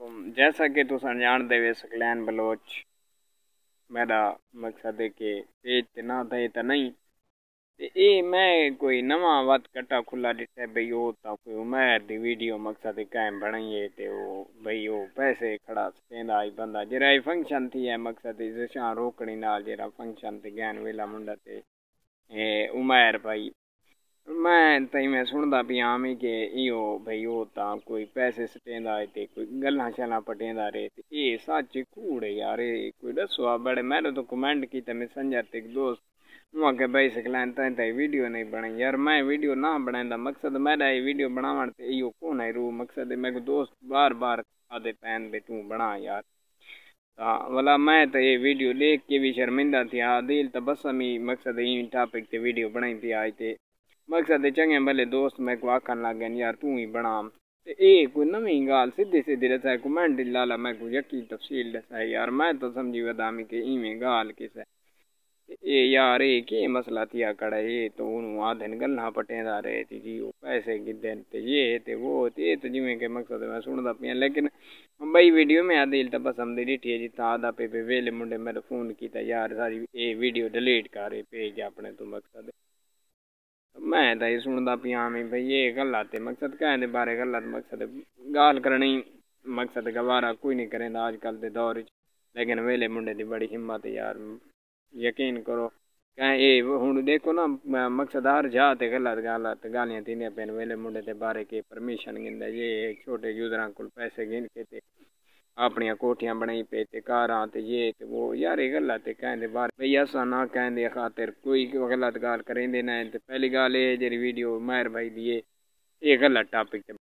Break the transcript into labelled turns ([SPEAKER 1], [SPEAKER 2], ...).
[SPEAKER 1] वालेकुम जैसा कि तुम जान दे सकलैन बलोच। मेरा मकसद है कि पेज ते ना थे तो नहीं, ते ए मैं कोई नवा वत कट्टा खुला दिता भाई ओ ता कोई उमर दी वीडियो मकसद कायम बनाइए, ते ओ भाई ओ पैसे खड़ा स्पेंदा आई बंदा। जरा फ़ंक्शन थी है मकसद जशा रोकड़ी नाल जरा फ़ंक्शन ते गैन वेला मुंडा ते। उमर भाई मैं तई मैं सुनदा पिया में कि इहो भई ओह् तां कोई पैसे सटेंदा ते कोई गल्लां शल्लां पटेंदा ते एह् सच्च कूड़ यार कोई दस्सो आ बड़े, मैंने तो कमेंट कीता मैसेंजर ते एक दोस्त, उ'आं के भाई सकलैन ताईं ताईं वीडियो नहीं बनाई। यार मैं वीडियो ना बनांदा मकसद मेरा ये वीडियो बनावन ते इहो कौन है रू मकसद मेरे दोस्त बार बार आदे पैन बे तू बना यार। वाला मैं तो ये वीडियो देख के भी शर्मिंदा थी दिल तो बस मी मकसद ई टॉपिक ते वीडियो बनाई थी ते मकसद चंगे भले दोस्त मैं को आखन लग गए यार तू ही बना। ते एह् कोई नमीं गाल सीधी सीधी दसा कमेंट लाला मैं कोई यकी तफसील दसा यार मैं तो समझी वदा कि इवें गाल किस। है ए यार, एह् केह् मसला थिया कड़ा? एह् तो हून आदन गल्लां पटेंदा रेह् ते जी, ओह् पैसे गिद्धे ते ये ते वो ते तो जिमें के मकसद मैं सुनदा पिया। लेकिन बई वीडियो में दिल तो पसंद दिठी है जी तां पे वेले मुंडे मेरे फ़ोन किया यार सारी एह् वीडियो डिलीट कर भेज अपने तू मकसद। मैं तो सुनता पिया में भाई, ये गल्ला ते मकसद कहने बारे? गल्ला मकसद गाल करनी मकसद गवारा कोई नहीं करेंदा अजकल के दौर लेकिन वेले मुंडे की बड़ी हिम्मत यार, यकीन करो। कहें ये हूँ देखो ना मकसद हर जा ते गलत गलत गालियाँ थी पेन, वेले मुंडे के बारे के परमिशन गिंदा ये छोटे यूज़र को पैसे गिन के अपनियाँ कोठियाँ बनाई पे ते कारां ते ये ते वो। यार ये गल्ला ते कहंदे बाहर भैया असां ना कहते खातिर? कोई गलत गाल करेंदे न ते पहली गल्ल एह् वीडियो माहिर भाई दी एह् टापिक